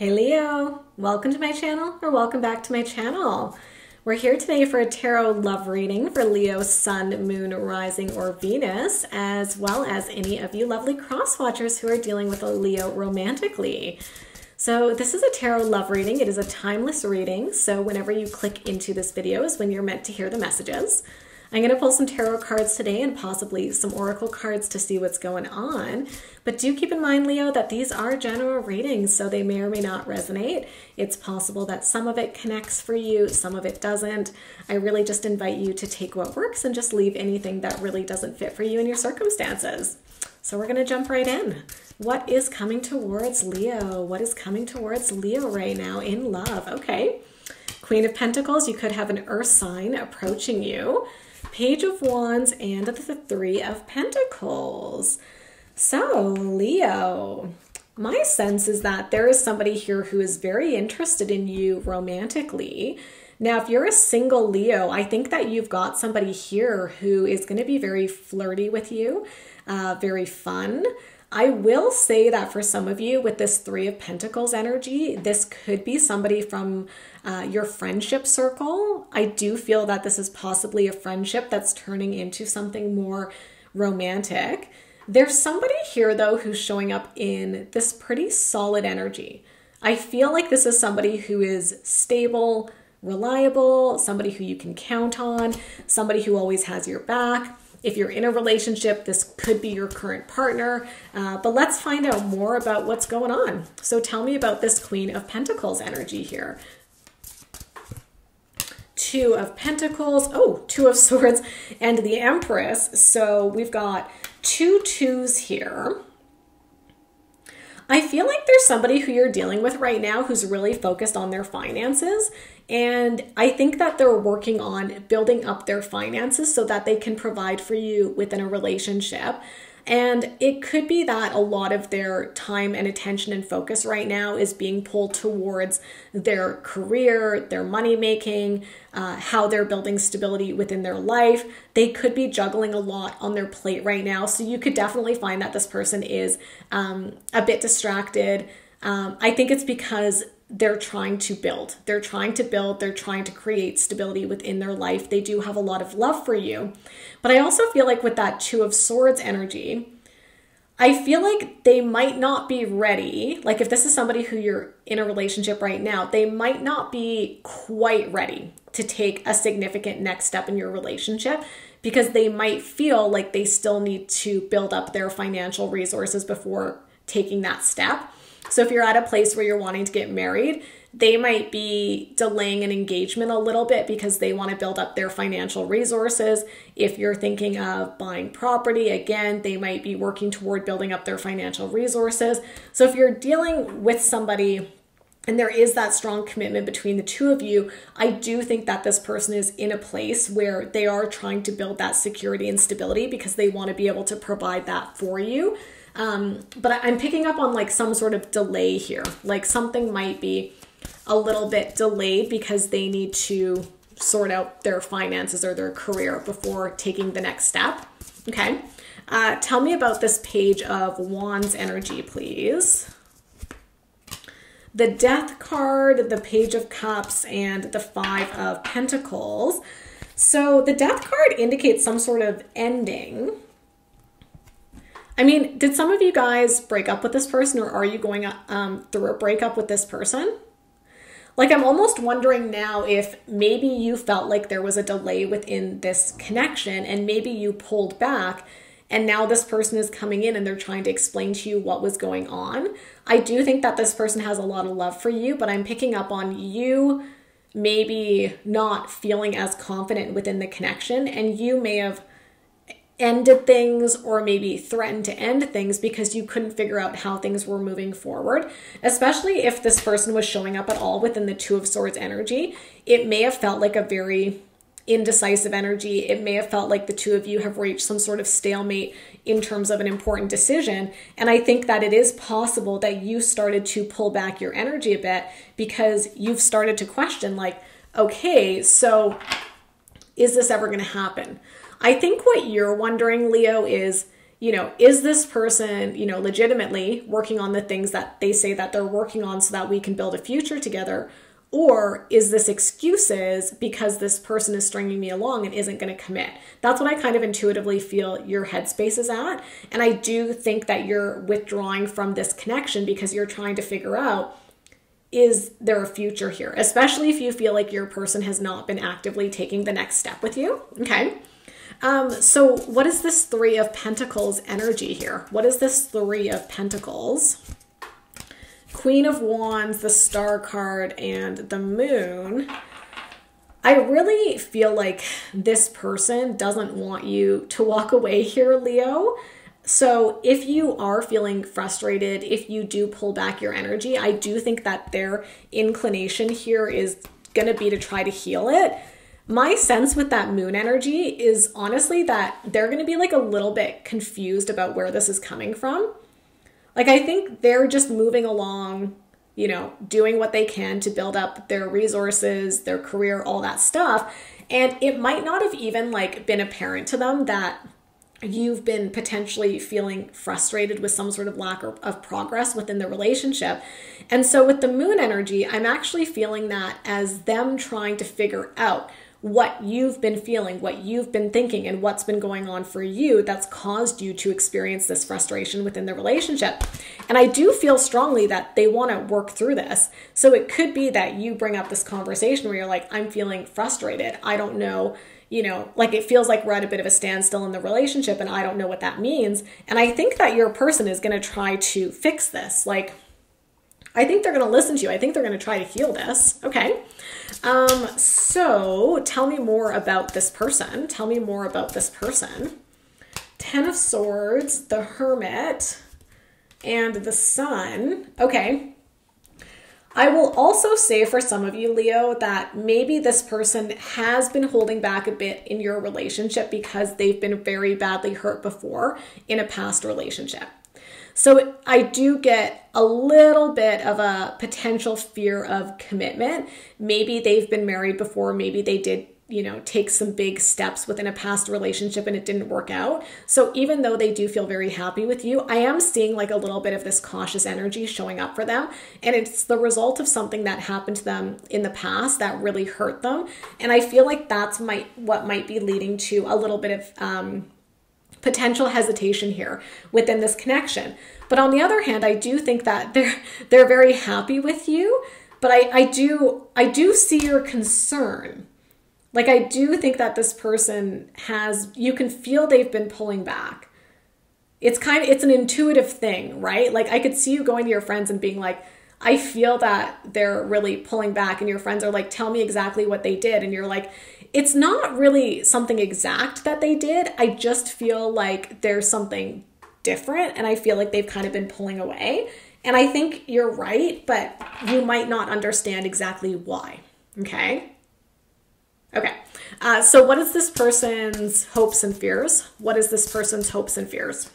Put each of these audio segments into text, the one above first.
Hey Leo, welcome to my channel or welcome back to my channel. We're here today for a tarot love reading for Leo, Sun, Moon, Rising, or Venus, as well as any of you lovely cross watchers who are dealing with a Leo romantically. So this is a tarot love reading. It is a timeless reading. So whenever you click into this video is when you're meant to hear the messages. I'm going to pull some tarot cards today and possibly some oracle cards to see what's going on. But do keep in mind, Leo, that these are general readings, so they may or may not resonate. It's possible that some of it connects for you, some of it doesn't. I really just invite you to take what works and just leave anything that really doesn't fit for you and your circumstances. So we're going to jump right in. What is coming towards Leo? What is coming towards Leo right now in love? Okay. Queen of Pentacles, you could have an earth sign approaching you. Page of Wands, and the Three of Pentacles. So, Leo, my sense is that there is somebody here who is very interested in you romantically. Now, if you're a single Leo, I think that you've got somebody here who is going to be very flirty with you, uh, very fun. I will say that for some of you with this Three of Pentacles energy, this could be somebody from uh, your friendship circle. I do feel that this is possibly a friendship that's turning into something more romantic. There's somebody here, though, who's showing up in this pretty solid energy. I feel like this is somebody who is stable, reliable, somebody who you can count on, somebody who always has your back. If you're in a relationship, this could be your current partner. Uh, but let's find out more about what's going on. So tell me about this Queen of Pentacles energy here. Two of Pentacles, oh, Two of Swords, and the Empress. So we've got two twos here. I feel like there's somebody who you're dealing with right now who's really focused on their finances. And I think that they're working on building up their finances so that they can provide for you within a relationship. And it could be that a lot of their time and attention and focus right now is being pulled towards their career, their money making, uh, how they're building stability within their life. They could be juggling a lot on their plate right now. So you could definitely find that this person is um, a bit distracted. Um, I think it's because they're trying to build. They're trying to build, they're trying to create stability within their life. They do have a lot of love for you. But I also feel like with that Two of Swords energy, I feel like they might not be ready. Like if this is somebody who you're in a relationship right now, they might not be quite ready to take a significant next step in your relationship because they might feel like they still need to build up their financial resources before taking that step. So if you're at a place where you're wanting to get married, they might be delaying an engagement a little bit because they want to build up their financial resources. If you're thinking of buying property, again, they might be working toward building up their financial resources. So if you're dealing with somebody and there is that strong commitment between the two of you, I do think that this person is in a place where they are trying to build that security and stability because they want to be able to provide that for you. Um, but I'm picking up on like some sort of delay here. Like something might be a little bit delayed because they need to sort out their finances or their career before taking the next step. Okay. Uh, tell me about this page of Wands energy, please. The Death card, the Page of Cups, and the Five of Pentacles. So the Death card indicates some sort of ending I mean, did some of you guys break up with this person or are you going um, through a breakup with this person? Like, I'm almost wondering now if maybe you felt like there was a delay within this connection and maybe you pulled back and now this person is coming in and they're trying to explain to you what was going on. I do think that this person has a lot of love for you, but I'm picking up on you maybe not feeling as confident within the connection and you may have ended things or maybe threatened to end things because you couldn't figure out how things were moving forward. Especially if this person was showing up at all within the Two of Swords energy, it may have felt like a very indecisive energy. It may have felt like the two of you have reached some sort of stalemate in terms of an important decision. And I think that it is possible that you started to pull back your energy a bit because you've started to question, like, okay, so is this ever going to happen? I think what you're wondering, Leo, is you know, is this person, you know, legitimately working on the things that they say that they're working on so that we can build a future together? Or is this excuses because this person is stringing me along and isn't going to commit? That's what I kind of intuitively feel your headspace is at. And I do think that you're withdrawing from this connection because you're trying to figure out is there a future here, especially if you feel like your person has not been actively taking the next step with you. Okay. Um, so, what is this Three of Pentacles energy here? What is this Three of Pentacles? Queen of Wands, the Star card, and the Moon. I really feel like this person doesn't want you to walk away here, Leo. So, if you are feeling frustrated, if you do pull back your energy, I do think that their inclination here is going to be to try to heal it my sense with that moon energy is honestly that they're going to be like a little bit confused about where this is coming from. Like, I think they're just moving along, you know, doing what they can to build up their resources, their career, all that stuff. And it might not have even like been apparent to them that you've been potentially feeling frustrated with some sort of lack of progress within the relationship. And so with the moon energy, I'm actually feeling that as them trying to figure out what you've been feeling, what you've been thinking, and what's been going on for you that's caused you to experience this frustration within the relationship. And I do feel strongly that they want to work through this. So it could be that you bring up this conversation where you're like, I'm feeling frustrated. I don't know you know, like it feels like we're at a bit of a standstill in the relationship and I don't know what that means. And I think that your person is going to try to fix this. Like, I think they're going to listen to you. I think they're going to try to heal this. Okay. Um, so tell me more about this person. Tell me more about this person. Ten of Swords, the Hermit, and the Sun. Okay. I will also say for some of you, Leo, that maybe this person has been holding back a bit in your relationship because they've been very badly hurt before in a past relationship. So I do get a little bit of a potential fear of commitment. Maybe they've been married before, maybe they did you know, take some big steps within a past relationship and it didn't work out. So even though they do feel very happy with you, I am seeing like a little bit of this cautious energy showing up for them. And it's the result of something that happened to them in the past that really hurt them. And I feel like that's might what might be leading to a little bit of um, potential hesitation here within this connection. But on the other hand, I do think that they're they're very happy with you. But I, I do I do see your concern. Like I do think that this person has you can feel they've been pulling back. It's kind of it's an intuitive thing, right? Like I could see you going to your friends and being like, I feel that they're really pulling back and your friends are like, tell me exactly what they did. And you're like, it's not really something exact that they did. I just feel like there's something different and I feel like they've kind of been pulling away. And I think you're right, but you might not understand exactly why. Okay? Okay. Uh, so, what is this person's hopes and fears? What is this person's hopes and fears?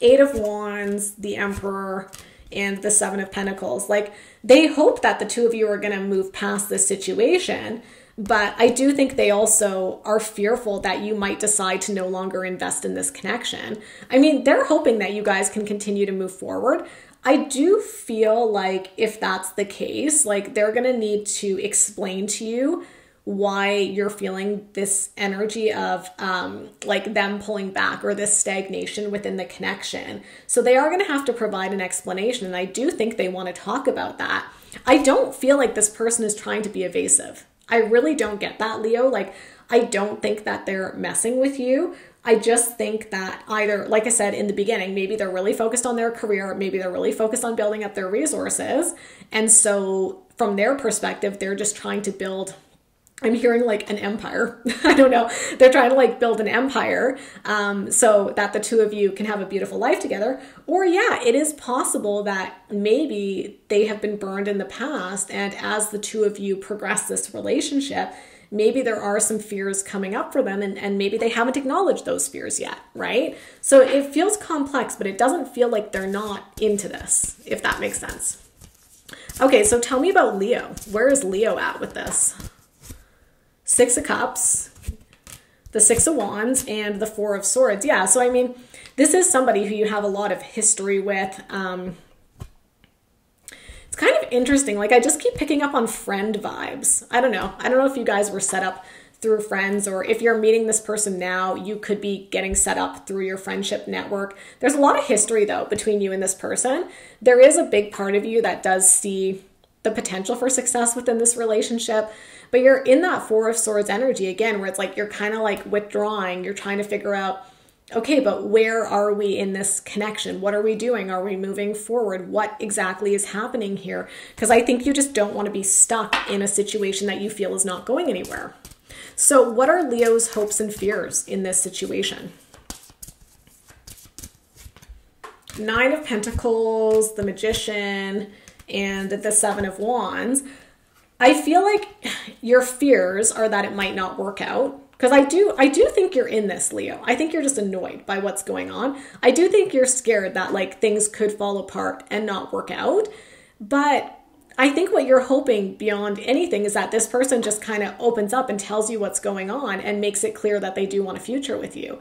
Eight of Wands, the Emperor, and the Seven of Pentacles. Like, they hope that the two of you are going to move past this situation but I do think they also are fearful that you might decide to no longer invest in this connection. I mean, they're hoping that you guys can continue to move forward. I do feel like if that's the case, like they're going to need to explain to you why you're feeling this energy of um, like them pulling back or this stagnation within the connection. So they are going to have to provide an explanation. And I do think they want to talk about that. I don't feel like this person is trying to be evasive. I really don't get that, Leo. Like, I don't think that they're messing with you. I just think that either, like I said in the beginning, maybe they're really focused on their career, maybe they're really focused on building up their resources. And so, from their perspective, they're just trying to build I'm hearing like an empire. I don't know. They're trying to like build an empire um, so that the two of you can have a beautiful life together. Or, yeah, it is possible that maybe they have been burned in the past. And as the two of you progress this relationship, maybe there are some fears coming up for them and, and maybe they haven't acknowledged those fears yet, right? So it feels complex, but it doesn't feel like they're not into this, if that makes sense. Okay, so tell me about Leo. Where is Leo at with this? Six of Cups, the Six of Wands and the Four of Swords. Yeah, so I mean, this is somebody who you have a lot of history with. Um, it's kind of interesting. Like, I just keep picking up on friend vibes. I don't know. I don't know if you guys were set up through friends or if you're meeting this person now, you could be getting set up through your friendship network. There's a lot of history, though, between you and this person. There is a big part of you that does see the potential for success within this relationship but you're in that Four of Swords energy again, where it's like you're kind of like withdrawing, you're trying to figure out, okay, but where are we in this connection? What are we doing? Are we moving forward? What exactly is happening here? Because I think you just don't want to be stuck in a situation that you feel is not going anywhere. So, what are Leo's hopes and fears in this situation? Nine of Pentacles, the Magician, and the Seven of Wands. I feel like your fears are that it might not work out because I do I do think you're in this Leo. I think you're just annoyed by what's going on. I do think you're scared that like things could fall apart and not work out. But I think what you're hoping beyond anything is that this person just kind of opens up and tells you what's going on and makes it clear that they do want a future with you.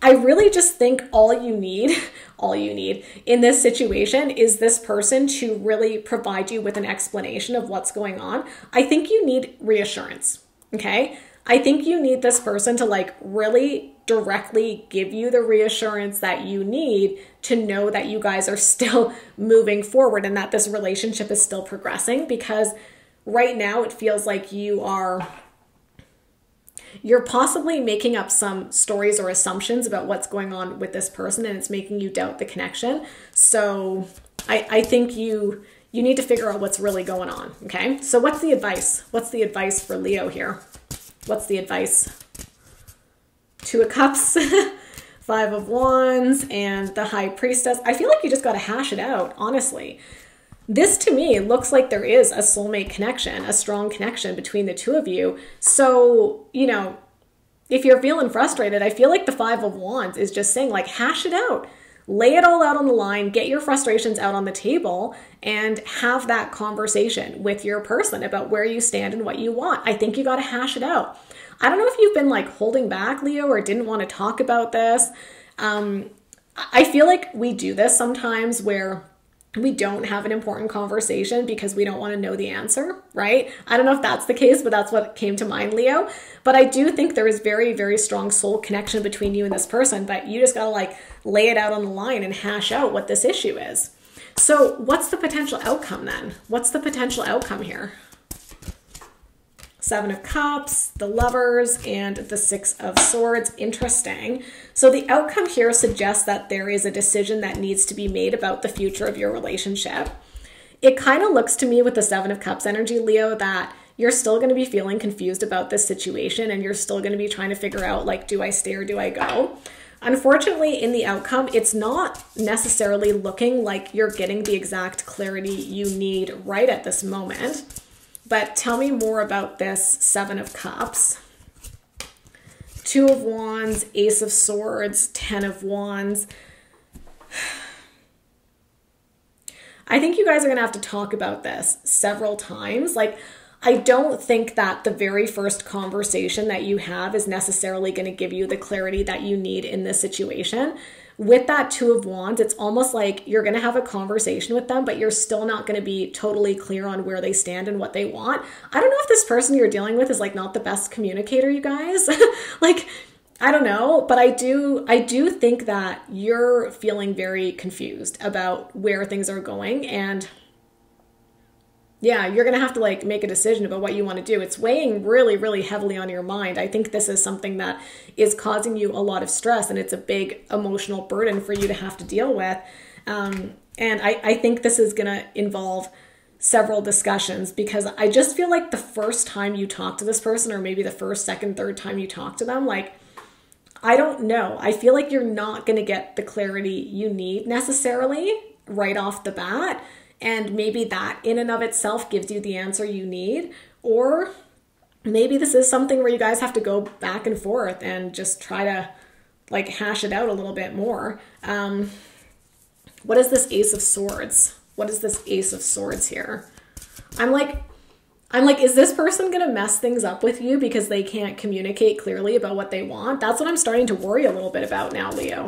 I really just think all you need, all you need in this situation is this person to really provide you with an explanation of what's going on. I think you need reassurance. Okay. I think you need this person to like really directly give you the reassurance that you need to know that you guys are still moving forward and that this relationship is still progressing because right now it feels like you are you're possibly making up some stories or assumptions about what's going on with this person and it's making you doubt the connection. So I, I think you you need to figure out what's really going on. Okay. So what's the advice? What's the advice for Leo here? What's the advice? Two of Cups, Five of Wands, and the High Priestess. I feel like you just got to hash it out, honestly. This to me looks like there is a soulmate connection, a strong connection between the two of you. So, you know, if you're feeling frustrated, I feel like the Five of Wands is just saying, like, hash it out. Lay it all out on the line, get your frustrations out on the table, and have that conversation with your person about where you stand and what you want. I think you got to hash it out. I don't know if you've been like holding back, Leo, or didn't want to talk about this. Um, I feel like we do this sometimes where we don't have an important conversation because we don't want to know the answer, right? I don't know if that's the case, but that's what came to mind, Leo. But I do think there is very, very strong soul connection between you and this person, but you just got to like lay it out on the line and hash out what this issue is. So, what's the potential outcome then? What's the potential outcome here? Seven of Cups, the Lovers, and the Six of Swords. Interesting. So the outcome here suggests that there is a decision that needs to be made about the future of your relationship. It kind of looks to me with the Seven of Cups energy, Leo, that you're still going to be feeling confused about this situation and you're still going to be trying to figure out, like, do I stay or do I go? Unfortunately, in the outcome, it's not necessarily looking like you're getting the exact clarity you need right at this moment. But tell me more about this Seven of Cups. Two of Wands, Ace of Swords, Ten of Wands. I think you guys are going to have to talk about this several times. Like, I don't think that the very first conversation that you have is necessarily going to give you the clarity that you need in this situation with that two of wands it's almost like you're going to have a conversation with them but you're still not going to be totally clear on where they stand and what they want. I don't know if this person you're dealing with is like not the best communicator you guys. Like I don't know, but I do I do think that you're feeling very confused about where things are going and yeah, you're going to have to like make a decision about what you want to do. It's weighing really, really heavily on your mind. I think this is something that is causing you a lot of stress and it's a big emotional burden for you to have to deal with. Um, and I, I think this is going to involve several discussions because I just feel like the first time you talk to this person, or maybe the first, second, third time you talk to them, like, I don't know. I feel like you're not going to get the clarity you need necessarily right off the bat. And maybe that in and of itself gives you the answer you need. Or maybe this is something where you guys have to go back and forth and just try to like hash it out a little bit more. Um, what is this Ace of Swords? What is this Ace of Swords here? I'm like, I'm like, is this person going to mess things up with you because they can't communicate clearly about what they want? That's what I'm starting to worry a little bit about now, Leo.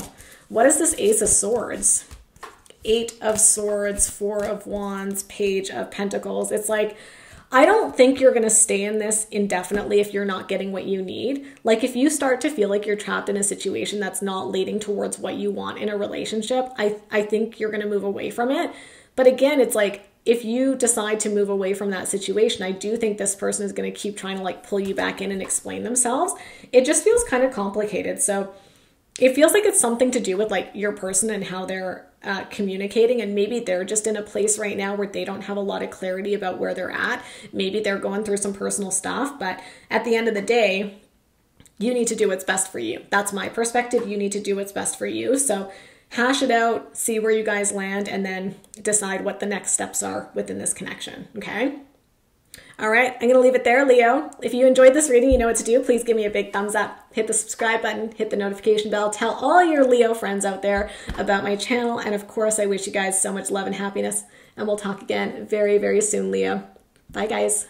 What is this Ace of Swords? Eight of Swords, Four of Wands, Page of Pentacles. It's like, I don't think you're going to stay in this indefinitely if you're not getting what you need. Like, if you start to feel like you're trapped in a situation that's not leading towards what you want in a relationship, I, I think you're going to move away from it. But again, it's like, if you decide to move away from that situation, I do think this person is going to keep trying to like pull you back in and explain themselves. It just feels kind of complicated. So it feels like it's something to do with like your person and how they're uh, communicating. And maybe they're just in a place right now where they don't have a lot of clarity about where they're at. Maybe they're going through some personal stuff. But at the end of the day, you need to do what's best for you. That's my perspective. You need to do what's best for you. So hash it out, see where you guys land, and then decide what the next steps are within this connection. Okay? All right, I'm going to leave it there, Leo. If you enjoyed this reading, you know what to do. Please give me a big thumbs up. Hit the subscribe button, hit the notification bell. Tell all your Leo friends out there about my channel. And of course, I wish you guys so much love and happiness. And we'll talk again very, very soon, Leo. Bye, guys.